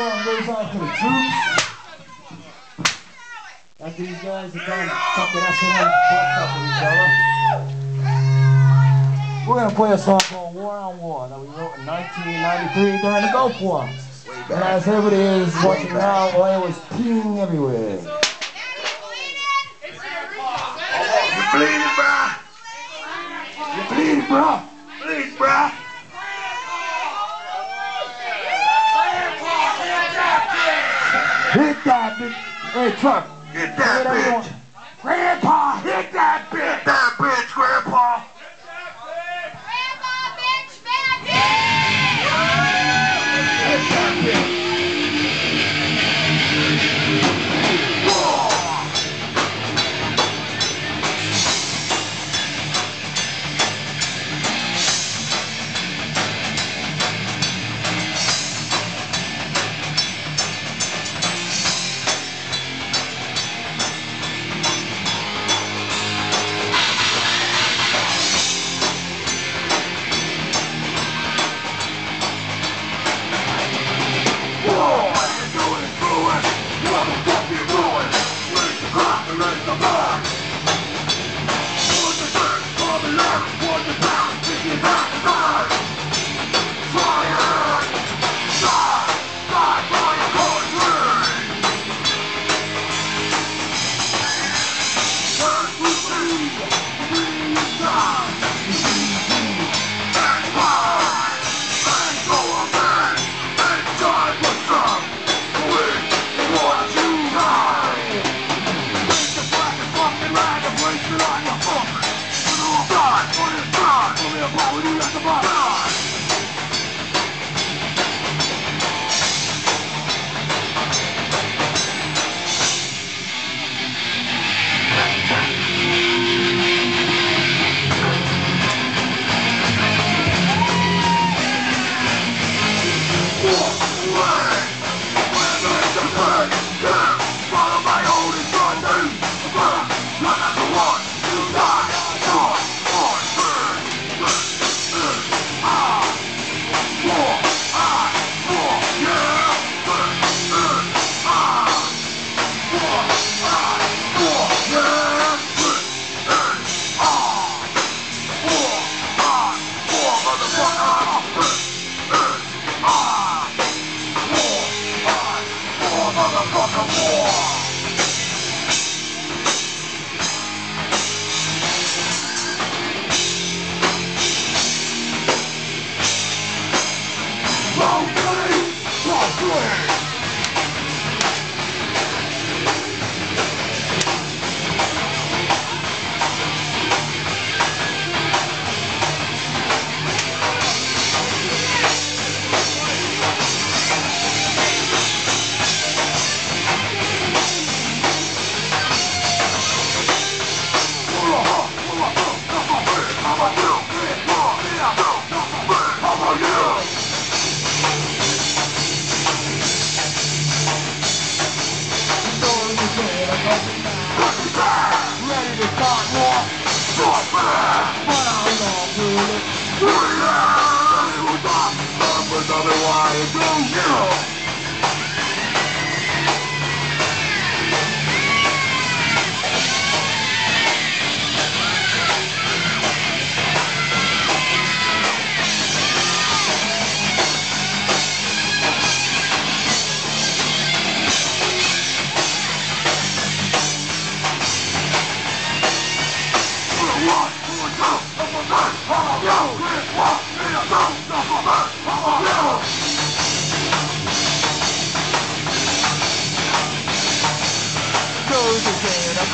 song goes out to the troops. After these guys are done fucking us in butts up with each other. We're gonna play a song called War on War that we wrote in 1993 during the Gulf War. And as everybody is watching now, oil was peeing everywhere. You bleeding, bruh? You bleeding, bruh? Bleed, bruh? Hit that bitch. Hey, truck. Get Get that bitch. Grandpa, hit that bitch. Hit that bitch, Grandpa. Hit